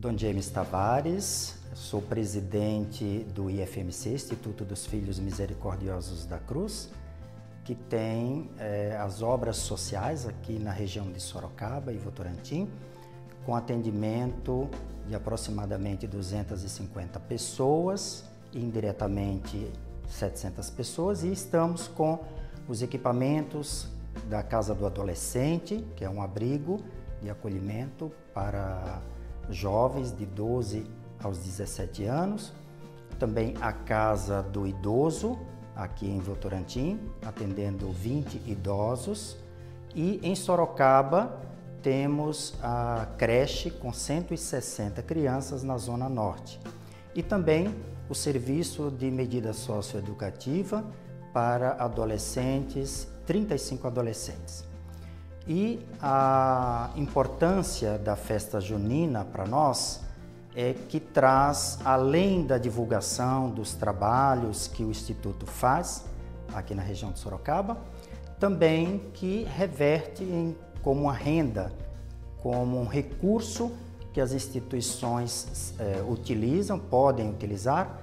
Milton James Tavares, sou presidente do IFMC, Instituto dos Filhos Misericordiosos da Cruz, que tem é, as obras sociais aqui na região de Sorocaba e Votorantim, com atendimento de aproximadamente 250 pessoas, indiretamente 700 pessoas, e estamos com os equipamentos da Casa do Adolescente, que é um abrigo de acolhimento para jovens de 12 aos 17 anos, também a Casa do Idoso, aqui em Votorantim, atendendo 20 idosos, e em Sorocaba temos a creche com 160 crianças na Zona Norte. E também o serviço de medida socioeducativa para adolescentes, 35 adolescentes. E a importância da festa junina para nós é que traz, além da divulgação dos trabalhos que o Instituto faz aqui na região de Sorocaba, também que reverte em, como uma renda, como um recurso que as instituições é, utilizam, podem utilizar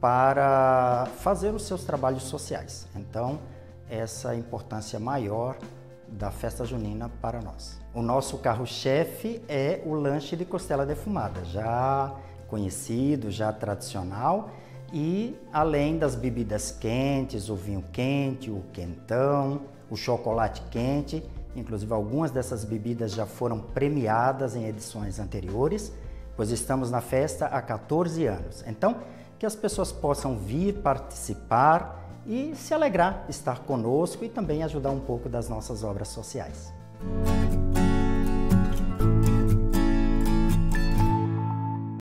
para fazer os seus trabalhos sociais. Então, essa importância maior da festa junina para nós. O nosso carro-chefe é o lanche de costela defumada, já conhecido, já tradicional, e além das bebidas quentes, o vinho quente, o quentão, o chocolate quente, inclusive algumas dessas bebidas já foram premiadas em edições anteriores, pois estamos na festa há 14 anos. Então, que as pessoas possam vir participar e se alegrar, estar conosco e também ajudar um pouco das nossas obras sociais.